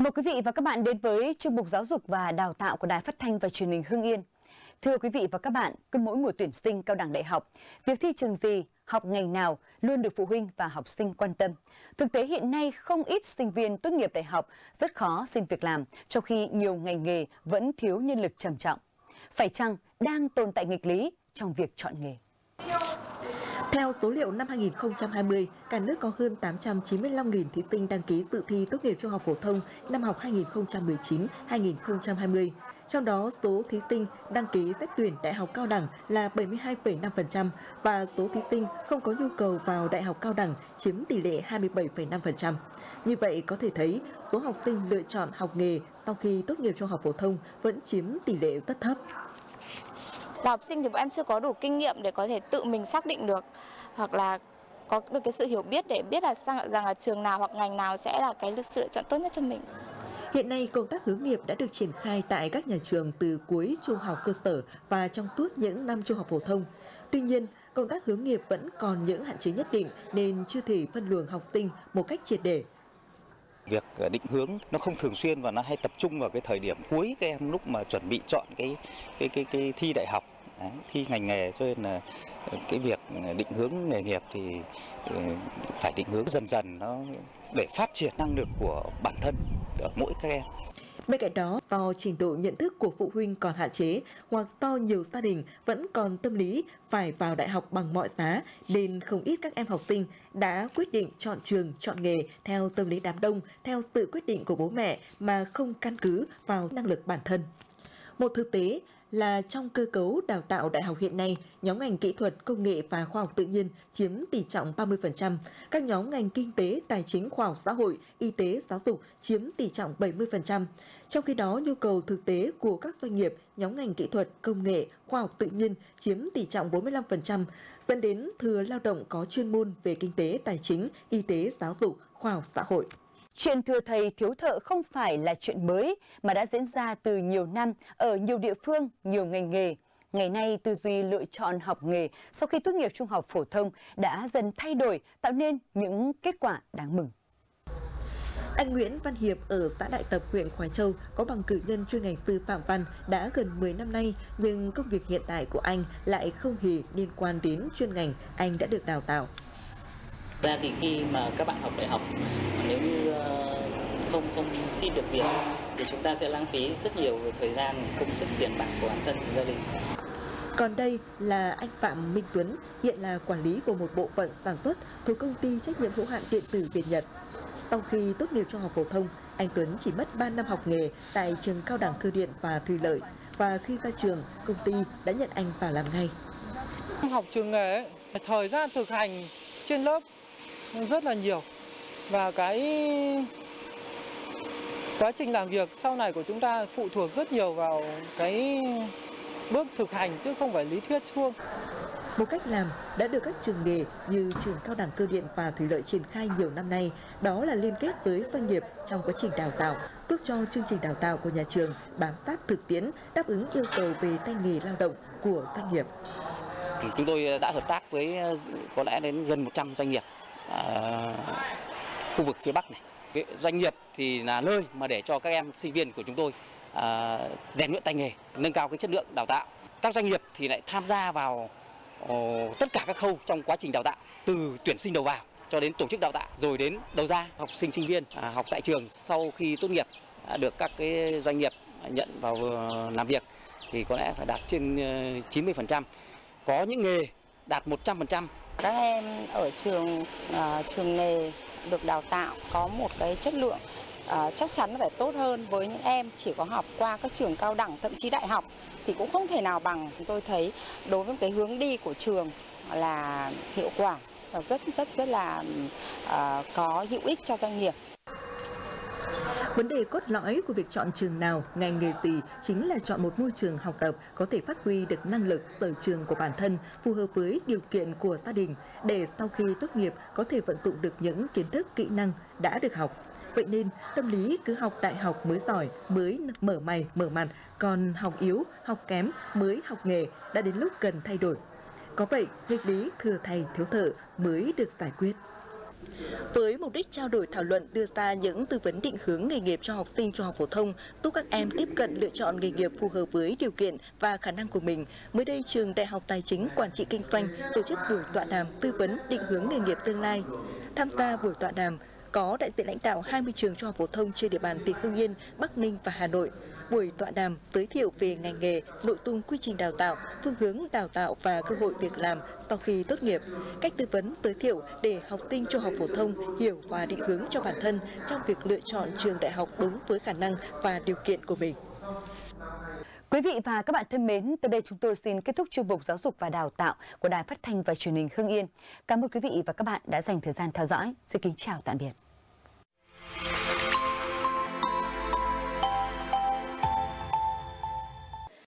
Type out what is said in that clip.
Mời quý vị và các bạn đến với chương mục giáo dục và đào tạo của Đài Phát thanh và Truyền hình Hưng Yên. Thưa quý vị và các bạn, cứ mỗi mùa tuyển sinh cao đẳng đại học, việc thi trường gì, học ngành nào luôn được phụ huynh và học sinh quan tâm. Thực tế hiện nay không ít sinh viên tốt nghiệp đại học rất khó xin việc làm, trong khi nhiều ngành nghề vẫn thiếu nhân lực trầm trọng. Phải chăng đang tồn tại nghịch lý trong việc chọn nghề? Theo số liệu năm 2020, cả nước có hơn 895.000 thí sinh đăng ký dự thi tốt nghiệp trung học phổ thông năm học 2019-2020. Trong đó, số thí sinh đăng ký xét tuyển đại học cao đẳng là 72,5% và số thí sinh không có nhu cầu vào đại học cao đẳng chiếm tỷ lệ 27,5%. Như vậy có thể thấy, số học sinh lựa chọn học nghề sau khi tốt nghiệp trung học phổ thông vẫn chiếm tỷ lệ rất thấp là học sinh thì bọn em chưa có đủ kinh nghiệm để có thể tự mình xác định được hoặc là có được cái sự hiểu biết để biết là sang rằng là trường nào hoặc ngành nào sẽ là cái sự lựa chọn tốt nhất cho mình. Hiện nay, công tác hướng nghiệp đã được triển khai tại các nhà trường từ cuối trung học cơ sở và trong suốt những năm trung học phổ thông. Tuy nhiên, công tác hướng nghiệp vẫn còn những hạn chế nhất định nên chưa thể phân luồng học sinh một cách triệt để việc định hướng nó không thường xuyên và nó hay tập trung vào cái thời điểm cuối các em lúc mà chuẩn bị chọn cái cái cái, cái thi đại học Đấy, thi ngành nghề cho nên là ờ, cái việc định hướng nghề nghiệp thì ờ, phải định hướng dần dần nó để phát triển năng lực của bản thân ở mỗi các em Bên cạnh đó, do trình độ nhận thức của phụ huynh còn hạn chế hoặc do nhiều gia đình vẫn còn tâm lý phải vào đại học bằng mọi giá nên không ít các em học sinh đã quyết định chọn trường, chọn nghề theo tâm lý đám đông, theo sự quyết định của bố mẹ mà không căn cứ vào năng lực bản thân. Một thực tế là trong cơ cấu đào tạo đại học hiện nay, nhóm ngành kỹ thuật, công nghệ và khoa học tự nhiên chiếm tỷ trọng 30%, các nhóm ngành kinh tế, tài chính, khoa học xã hội, y tế, giáo dục chiếm tỷ trọng 70%. Trong khi đó, nhu cầu thực tế của các doanh nghiệp, nhóm ngành kỹ thuật, công nghệ, khoa học tự nhiên chiếm tỷ trọng 45%, dẫn đến thừa lao động có chuyên môn về kinh tế, tài chính, y tế, giáo dục, khoa học xã hội. Chuyện thừa thầy thiếu thợ không phải là chuyện mới mà đã diễn ra từ nhiều năm ở nhiều địa phương, nhiều ngành nghề. Ngày nay, tư duy lựa chọn học nghề sau khi tốt nghiệp trung học phổ thông đã dần thay đổi, tạo nên những kết quả đáng mừng. Anh Nguyễn Văn Hiệp ở xã Đại Tập, huyện Khói Châu có bằng cử nhân chuyên ngành sư phạm văn đã gần 10 năm nay, nhưng công việc hiện tại của anh lại không hề liên quan đến chuyên ngành anh đã được đào tạo. Ra thì khi mà các bạn học đại học không không xin được việc thì chúng ta sẽ lãng phí rất nhiều thời gian, công sức, tiền bạc của bản thân của gia đình. Còn đây là anh Phạm Minh Tuấn, hiện là quản lý của một bộ phận sản xuất thuộc công ty trách nhiệm hữu hạn điện tử Việt Nhật. Sau khi tốt nghiệp trung học phổ thông, anh Tuấn chỉ mất 3 năm học nghề tại trường cao đẳng cơ điện và thủy lợi và khi ra trường, công ty đã nhận anh vào làm ngay. Học trường nghề, thời gian thực hành trên lớp rất là nhiều và cái quá trình làm việc sau này của chúng ta phụ thuộc rất nhiều vào cái bước thực hành chứ không phải lý thuyết suông. Một cách làm đã được các trường nghề như trường cao đẳng cơ điện và thủy lợi triển khai nhiều năm nay, đó là liên kết với doanh nghiệp trong quá trình đào tạo, giúp cho chương trình đào tạo của nhà trường bám sát thực tiễn, đáp ứng yêu cầu về tay nghề lao động của doanh nghiệp. Chúng tôi đã hợp tác với có lẽ đến gần 100 doanh nghiệp à, khu vực phía Bắc này. Doanh nghiệp thì là nơi mà để cho các em sinh viên của chúng tôi à, rèn luyện tay nghề, nâng cao cái chất lượng đào tạo. Các doanh nghiệp thì lại tham gia vào ờ, tất cả các khâu trong quá trình đào tạo, từ tuyển sinh đầu vào cho đến tổ chức đào tạo, rồi đến đầu ra học sinh sinh viên à, học tại trường sau khi tốt nghiệp à, được các cái doanh nghiệp nhận vào ờ, làm việc thì có lẽ phải đạt trên ờ, 90%. Có những nghề đạt 100%. Các em ở trường uh, trường nghề được đào tạo có một cái chất lượng uh, chắc chắn phải tốt hơn với những em chỉ có học qua các trường cao đẳng thậm chí đại học thì cũng không thể nào bằng tôi thấy đối với cái hướng đi của trường là hiệu quả và rất rất rất là uh, có hữu ích cho doanh nghiệp. Vấn đề cốt lõi của việc chọn trường nào, ngành nghề gì chính là chọn một môi trường học tập có thể phát huy được năng lực sở trường của bản thân, phù hợp với điều kiện của gia đình, để sau khi tốt nghiệp có thể vận dụng được những kiến thức, kỹ năng đã được học. Vậy nên, tâm lý cứ học đại học mới giỏi, mới mở mày, mở mặt, còn học yếu, học kém mới học nghề đã đến lúc cần thay đổi. Có vậy, nghịch lý thừa thầy thiếu thợ mới được giải quyết. Với mục đích trao đổi thảo luận đưa ra những tư vấn định hướng nghề nghiệp cho học sinh trung học phổ thông, giúp các em tiếp cận lựa chọn nghề nghiệp phù hợp với điều kiện và khả năng của mình. Mới đây, trường Đại học Tài chính Quản trị Kinh doanh tổ chức buổi tọa đàm tư vấn định hướng nghề nghiệp tương lai. Tham gia buổi tọa đàm có đại diện lãnh đạo 20 trường trung học phổ thông trên địa bàn tỉnh Hưng Yên, Bắc Ninh và Hà Nội. Buổi tọa đàm giới thiệu về ngành nghề, nội dung quy trình đào tạo, phương hướng đào tạo và cơ hội việc làm sau khi tốt nghiệp, cách tư vấn giới thiệu để học sinh trung học phổ thông hiểu và định hướng cho bản thân trong việc lựa chọn trường đại học đúng với khả năng và điều kiện của mình. Quý vị và các bạn thân mến, từ đây chúng tôi xin kết thúc chương mục giáo dục và đào tạo của Đài Phát thanh và Truyền hình Hưng Yên. Cảm ơn quý vị và các bạn đã dành thời gian theo dõi. Xin kính chào tạm biệt.